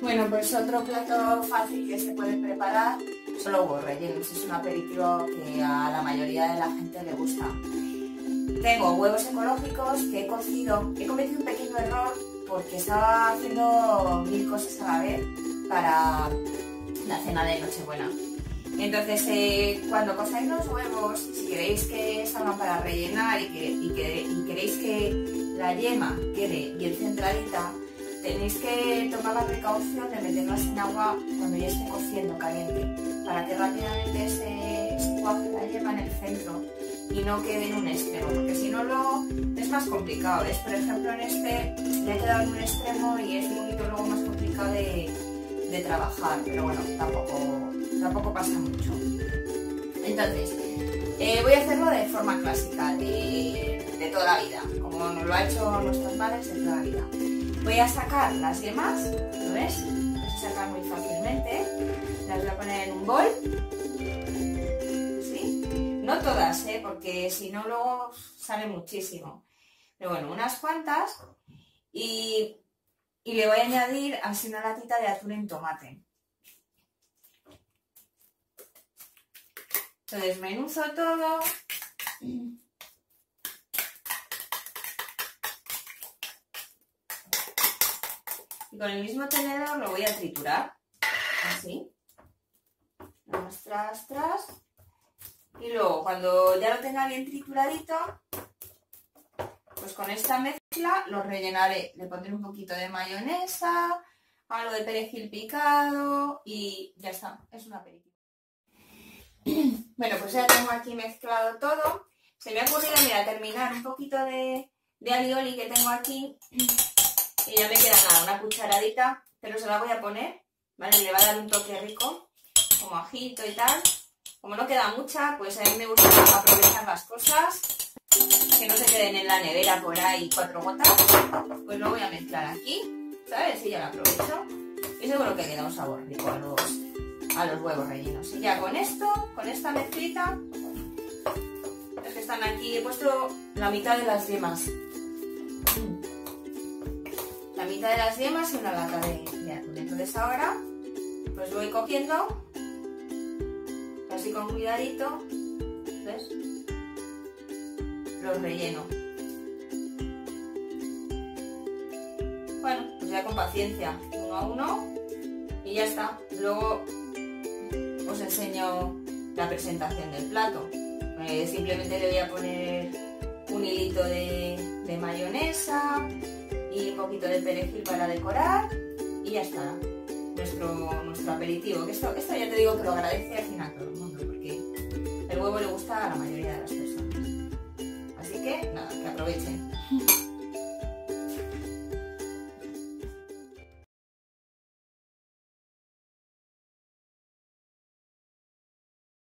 Bueno, pues otro plato fácil que se puede preparar son los huevos rellenos. Es un aperitivo que a la mayoría de la gente le gusta. Tengo huevos ecológicos que he cocido. He cometido un pequeño error porque estaba haciendo mil cosas a la vez para la cena de Nochebuena. Entonces, eh, cuando cosáis los huevos, si queréis que salgan para rellenar y, que, y queréis que la yema quede bien centradita, tenéis que tomar la precaución de meterlas en agua cuando ya esté cociendo caliente, para que rápidamente se, cuaje la yema en el centro y no quede en un extremo, porque si no lo es más complicado. ¿ves? Por ejemplo, en este le he quedado en un extremo y es un poquito luego más complicado de, trabajar, pero bueno, tampoco, tampoco pasa mucho. Entonces, eh, voy a hacerlo de forma clásica, de, toda la vida, como nos lo ha hecho nuestras madres de toda la vida. Voy a sacar las yemas, ¿lo ves? Las sacar muy fácilmente. Las voy a poner en un bol. No todas, ¿eh? Porque si no luego sale muchísimo. Pero bueno, unas cuantas. Y, y le voy a añadir así una latita de atún en tomate. Entonces menuzo todo. Y con el mismo tenedor lo voy a triturar. Así. tras, tras. Y luego, cuando ya lo tenga bien trituradito, pues con esta mezcla lo rellenaré. Le pondré un poquito de mayonesa, algo de perejil picado y ya está. Es un aperitivo. Bueno, pues ya tengo aquí mezclado todo. Se me ha ocurrido, mira, terminar un poquito de, de alioli que tengo aquí y ya me queda nada, una cucharadita, pero se la voy a poner, ¿vale? Le va a dar un toque rico, como ajito y tal. Como no queda mucha, pues a mí me gusta aprovechar las cosas, que no se queden en la nevera por ahí cuatro gotas. Pues lo voy a mezclar aquí, ¿sabes? Y ya lo aprovecho. Y seguro que le da un sabor rico a los, a los huevos rellenos. Y ya con esto, con esta mezclita, es que están aquí, he puesto la mitad de las yemas la de las yemas y una lata de, atún. Entonces ahora pues voy cogiendo así con cuidadito, ¿ves? Los relleno. Bueno, pues ya con paciencia, uno a uno y ya está. Luego os enseño la presentación del plato. Eh, simplemente le voy a poner un hilito de, de mayonesa, un poquito de perejil para decorar y ya está. Nuestro, nuestro aperitivo, que esto, esto ya te digo que lo agradece al final todo el mundo, porque el huevo le gusta a la mayoría de las personas. Así que nada, que aprovechen.